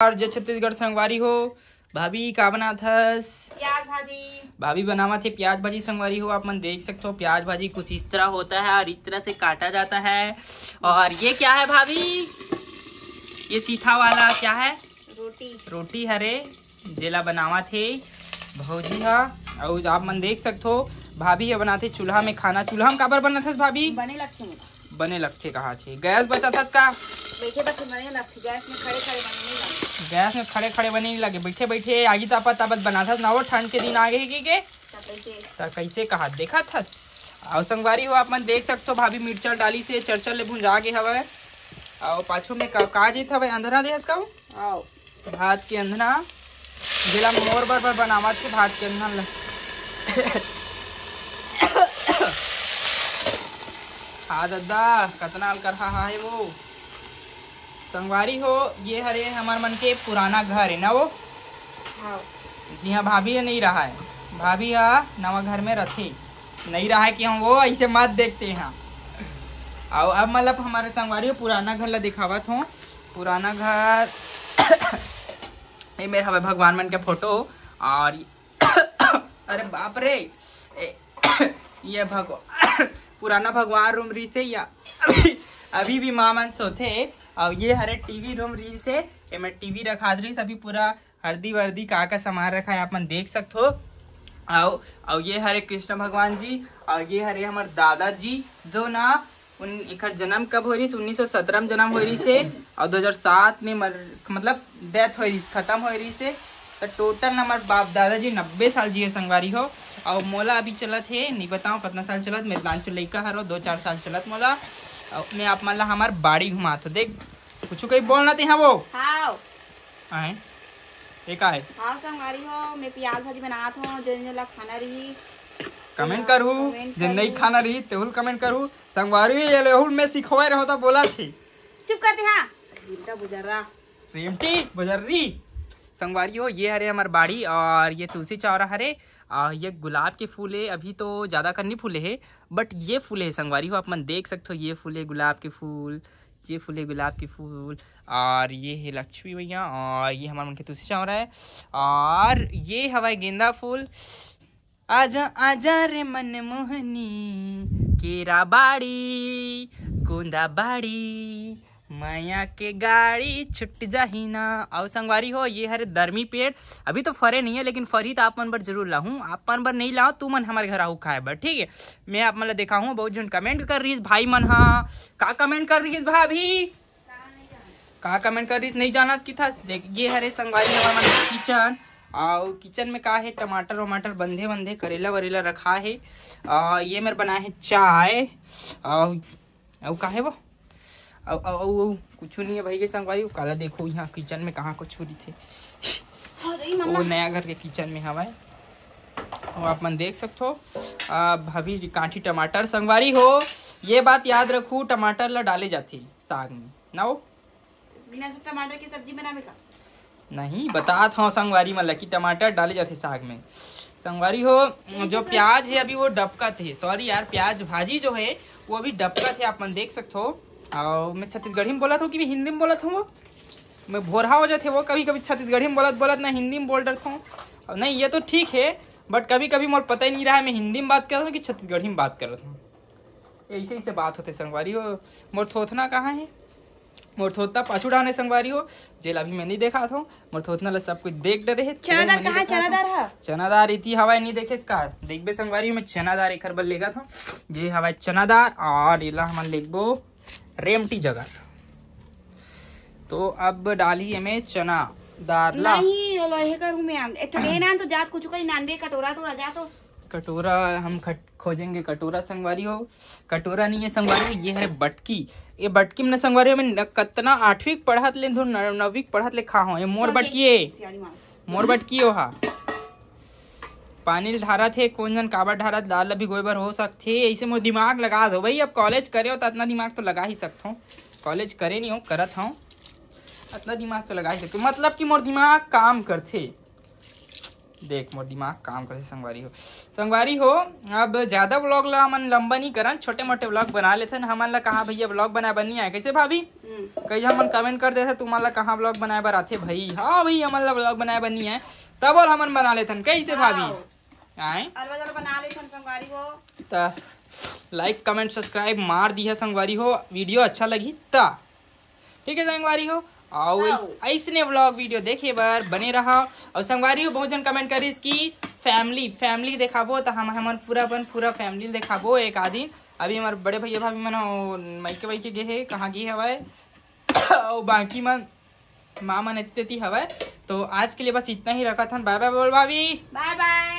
और जे छत्तीसगढ़ संगवारी हो। भाभी का बनात हस। प्याज भाजी। भाभी बनावा थे प्याज भाजी संगवारी हो आप मन देख सकते हो प्याज भाजी कुछ इस तरह होता है और इस तरह से काटा जाता है। और ये क्या है भाभी? ये सीथा वाला क्या है? रोटी। रोटी हरे जेला बनावा थे भौजी हा। और आप मन देख सकते हो भाभी ये बनाते चूल्हा में खाना। चूल्हा में काबर बना था भाभी? बने लगते बने लगते कहा छे गैस बचत हस का? बैठे बैठे बने लगते गैस में खड़े खड़े बने गैस में खड़े खड़े बने नहीं लगे। बैठे बैठे आगी तापत तापत बनात हस ना वो ठंड के दिन आगे की के? कैसे कहा? देखा था? और संगवारी हो आप मन देख सकते हो भाभी मिर्चा डाली से चरचर ले भुंजा के हवे और पाछू में का, का जीत हवे अंधना देहस का आओ। भात के अंधना। जिला मोर बर बर बनावत के भात के अंधना ल। हाँ दादा कतना कर रहा है वो? संगवारी हो ये हरे हमारे मन के पुराना घर है ना वो? जी हाँ भाभी है नहीं रहा है। भाभी हा नवा घर में रथे नहीं रहा है कि हम वो ऐसे मत देखते हैं। और अब मतलब हमारे संगवारी पुराना घर ला दिखावत हूँ। पुराना घर ये मेरे हवे भगवान मन के फ़ोटो। और अरे बाप रे! ये भगव पुराना भगवान रूम री से या अभी, अभी भी माँ मन सोते। और ये हरे टीवी रूम री से मैं टीवी रखा रही अभी पूरा हल्दी वर्दी का का सामान रखा है आप मन देख सकते हो। और और ये हरे कृष्ण भगवान जी और ये हरे हमारे दादाजी जो ना उन एकर जन्म कब हो रही उन्नीस सौ सत्रह में जन्म हो रही से और 2007 में मर, मतलब डेथ हो रही खत्म हो रही से तो टोटल हमारे बाप दादाजी नब्बे साल जिए संगवारी हो। और मोला अभी चलत है नहीं बताओ कितना साल चलत मैं लांचो लड़का हरो दो चार साल चलत मोला। मैं आप मान ला हमार बाड़ी घुमात हो देख कुछ कहीं बोलना थे हाँ वो। आओ आए एक आए। हाँ संगवारी हो मैं प्याज भाजी बनात हूँ जो जो ला खाना रही। कमेंट करू कमेंट जे नहीं खाना रही तेहुल कमेंट करू। संगवारी ये लेहुल में सिखवाए रहो तो बोला थी चुप कर दे हाँ। बुजर्रा रेमटी बजर्री संगवारी हो ये हरे हमारे बाड़ी और ये तुलसी चौरा हरे। और ये गुलाब के फूल है अभी तो ज़्यादा कर नहीं फूले है बट ये फूल है संगवारी हो आप मन देख सकते हो, ये फूल है गुलाब के फूल, ये फूल है गुलाब के फूल, और ये है लक्ष्मी भैया, और ये हमारे मन के तुलसी चौरा है, और ये हवाई गेंदा फूल। आजा आजा रे मन मोहनी, केरा बाड़ी, गोंदा बाड़ी माया के गाड़ी छुट जाही ना। और संगवारी हो, ये हरे दरमी पेड़। अभी तो फरे नहीं है, लेकिन फरी तो आप मन ज़रूर लाहूँ आप मन नहीं लाओ, तू मन हमारे घर आऊ खाए बर, ठीक है? मैं आप मन देखा हूँ, बहुत जन कमेंट कर रही भाई मन, हा। का कमेंट कर रही भाभी? का कमेंट कर रही नहीं जाना की था। देख, ये हरे संगवारी हमारे किचन। और किचन में का है? टमाटर वमाटर बंधे बंधे करेला वरेला रखा है। और ये मेरे बनाए है चाय। और का है वो? और कुछ नहीं है भाई के संगवारी। वो काला देखो यहाँ किचन में कहाँ कुछ छुरी थे। वो नया घर के किचन में हवा है। और आप मन देख सकते हो। भाभी काठी टमाटर संगवारी हो। ये बात याद रखू टमाटर ला डाले जाते साग में। ना हो बिना से टमाटर की सब्ज़ी बनावे का? नहीं बता था संगवारी में लकी टमाटर डाले जाते साग में। संगवारी हो जो प्याज है अभी वो डबका थे। सॉरी यार प्याज भाजी जो है वो अभी डबका थे आप मन देख सकते हो। और मैं छत्तीसगढ़ी में बोला था कि मैं हिंदी में बोला था वो। मैं भोरहा हो जाते वो कभी कभी छत्तीसगढ़ी में बोलत बोलत ना हिंदी में बोल रहा हूँ और नहीं ये तो ठीक है बट कभी कभी मोर पता ही नहीं रहा है मैं हिंदी में बात कर रहा हूँ कि छत्तीसगढ़ी में बात कर रहा हूँ ऐसे ऐसे बात होते संगवारी हो। मोर थोथना कहाँ है? मोर थोतना पाछू डाने संगवारी हो। जेल अभी मैं नहीं देखा था मोर थोतना ला सब कुछ देख डरे है। चनादार कहाँ चनादार है। चनादार इति हवाई नहीं देखे इसका। देखबे संगवारी में चनादार एक बार लेगा था। ये हवाई चनादार और इला हम लिखबो रेमटी जगह। तो अब डाली हमें चना दार नहीं लोहे हूँ मैं आन एक तो तो जात कुछ कहीं नानबे कटोरा टोरा जा तो। कटोरा हम खट खोजेंगे कटोरा संगवारी हो। कटोरा नहीं है संगवारी ये है बटकी। ये बटकी में न संगवारी में न- कतना आठवीं पढ़त ले नवीं पढ़त ले खा हो। ये मोर बटकी है। मोर बटकी हो हा। पानी ढारत हे कौन जन काबर ढारत दाल भी गोबर हो सकथे ऐसे मोर दिमाग लगा दो। भाई अब कॉलेज करे हो तो इतना दिमाग तो लगा ही सकता हूँ। कॉलेज करे नहीं हो, करत हूँ। इतना दिमाग तो लगा ही सकते मतलब कि मोर दिमाग काम करथे। देख, मोर दिमाग काम करे संगवारी हो। संगवारी हो, अब ज़्यादा व्लॉग ला हमन लंबा नहीं करन छोटे मोटे ब्लॉग बना लेथन। हमन ला कहा भैया व्लॉग बनाए बर नहीं आए? कैसे भाभी। कई हमन कमेंट कर देथे, तुमन ला कहाँ व्लॉग बनाए बर आथे भाई? हाँ भाई, हमन ला व्लॉग बनाए बर नहीं आए। तब और हमन बना लेथन। कैसे भाभी? आए। बना ले संगवारी हो त लाइक कमेंट सब्सक्राइब मार दी है संगवारी हो। वीडियो अच्छा लगी ता। ठीक है संगवारी हो? और आओ। ऐसने व्लॉग वीडियो देखे बर बने रहा। और संगवारी हो बहुत जन कमेंट करिस कि फैमिली फैमिली देखाबो। तो हम हमन पूरा अपन पूरा फैमिली देखाबो एक आदि अभी हमारे बड़े भैया भाभी मन माइके वाइके गे हे कहाँ गे हवाए? और बाकी मन माँ मन इतनी हवाए। तो आज के लिए बस इतना ही रखा था। बाय बाय बोल भाभी। Bye bye.